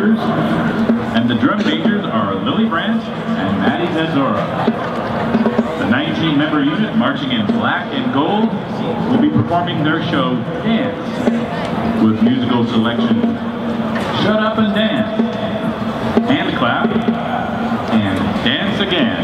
And the drum majors are Lilly Brandt and Maddi Zadzora. The 19-member unit, marching in black and gold, will be performing their show, Dance, with musical selection, Shut Up and Dance, Hand Clap, and Dance Again.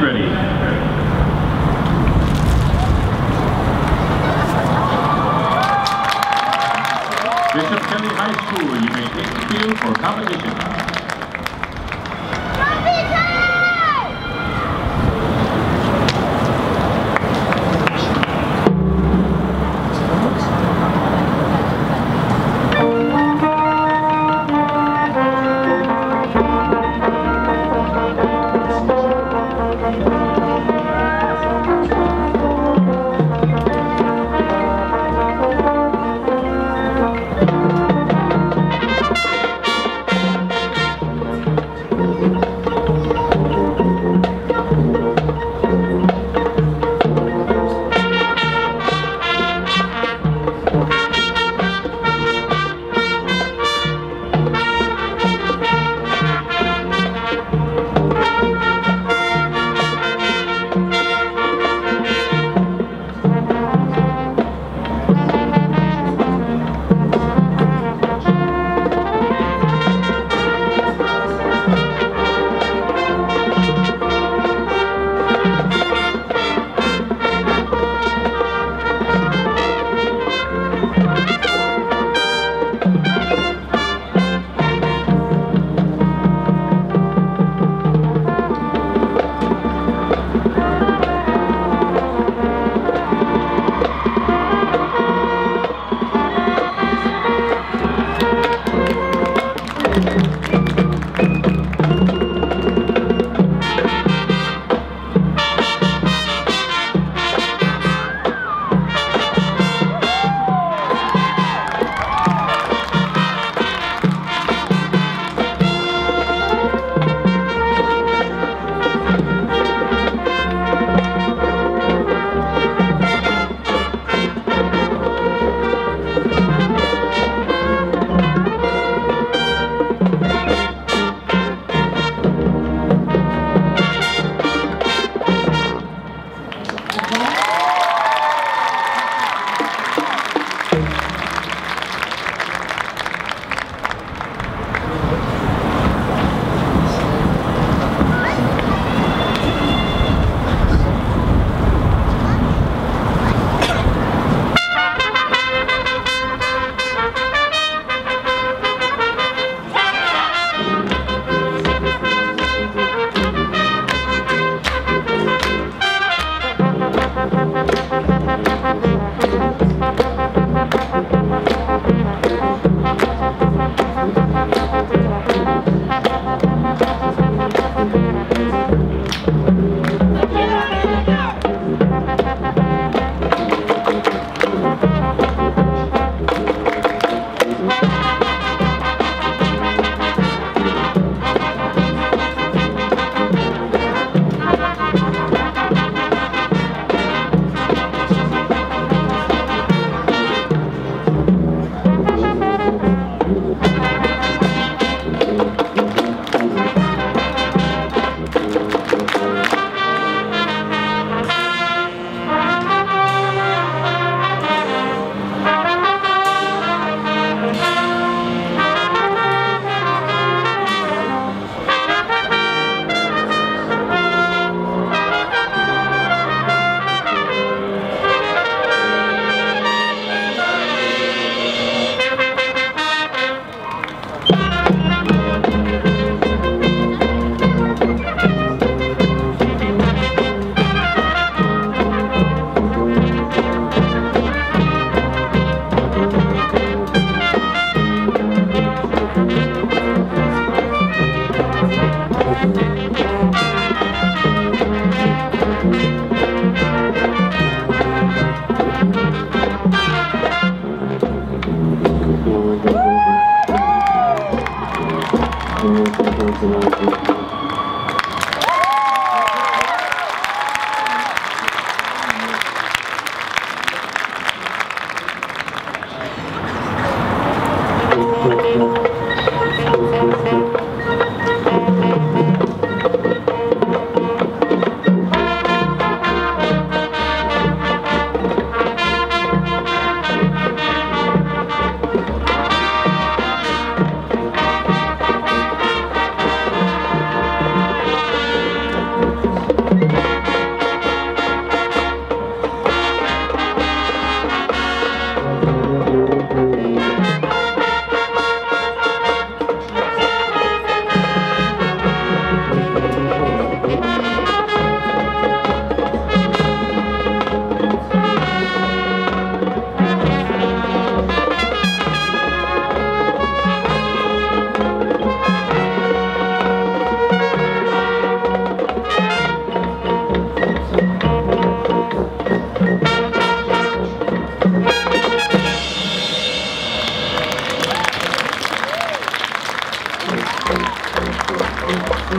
Ready? Bishop Kelley High School, you may take the field for competition.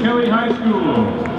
Kelley High School.